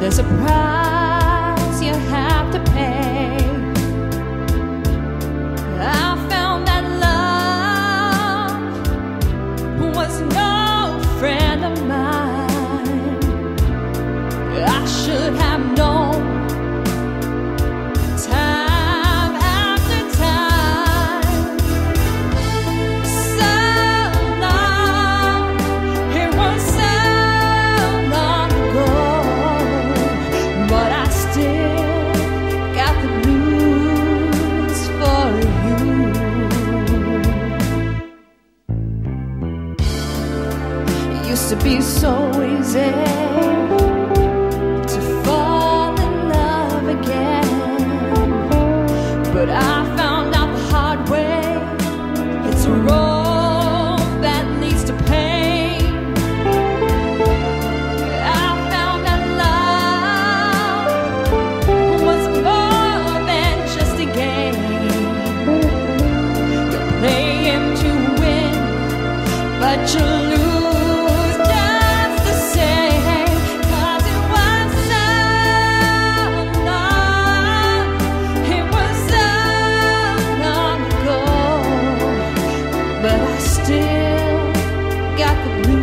There's a price you have to pay. to be so easy to fall in love again, but I found. still got the blues.